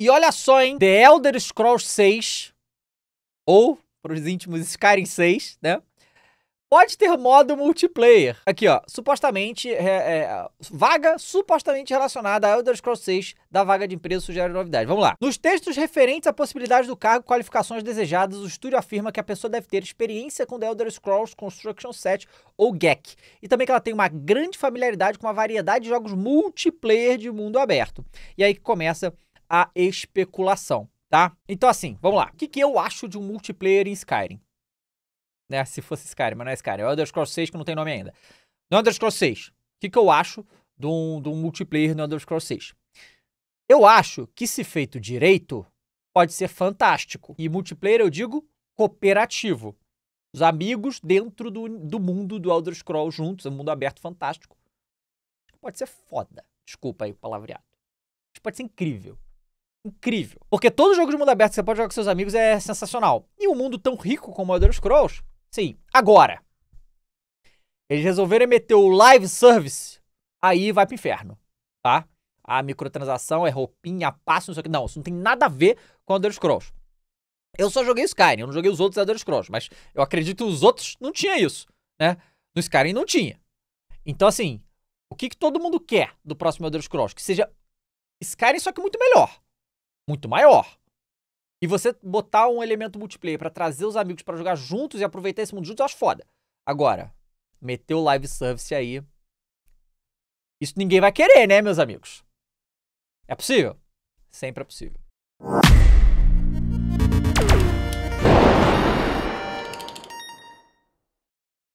E olha só, hein? The Elder Scrolls 6, ou, para os íntimos, Skyrim 6, né? Pode ter modo multiplayer. Aqui, ó. Supostamente, é, é, vaga supostamente relacionada a Elder Scrolls 6 da vaga de empresa sugere novidade. Vamos lá. Nos textos referentes à possibilidade do cargo, qualificações desejadas, o estúdio afirma que a pessoa deve ter experiência com The Elder Scrolls Construction Set ou GEC. E também que ela tem uma grande familiaridade com uma variedade de jogos multiplayer de mundo aberto. E aí que começa a especulação, tá? Então assim, vamos lá. O que, que eu acho de um multiplayer em Skyrim? né? Se fosse Skyrim, mas não é Skyrim. É o Elder Scrolls 6 que não tem nome ainda. No Elder Scrolls 6, o que, que eu acho de um, de um multiplayer no Elder Scrolls 6? Eu acho que, se feito direito, pode ser fantástico. E multiplayer eu digo cooperativo. Os amigos dentro do, do mundo do Elder Scrolls juntos, um mundo aberto fantástico. Pode ser foda. Desculpa aí o palavreado. Pode ser incrível incrível. Porque todo jogo de mundo aberto que você pode jogar com seus amigos é sensacional. E um mundo tão rico como o Elder Scrolls Sim. Agora, eles resolveram meter o live service, aí vai pro inferno, tá? A microtransação é roupinha, passo, não sei o que. Não, isso não tem nada a ver com Elder Scrolls. Eu só joguei Skyrim, eu não joguei os outros Elder Scrolls, mas eu acredito que os outros não tinha isso, né? No Skyrim não tinha. Então, assim, o que, que todo mundo quer do próximo Elder Scrolls? Que seja Skyrim, só que muito melhor. Muito maior. E você botar um elemento multiplayer para trazer os amigos para jogar juntos e aproveitar esse mundo juntos, eu acho foda. Agora, meter o live service aí. Isso ninguém vai querer, né, meus amigos? É possível? Sempre é possível.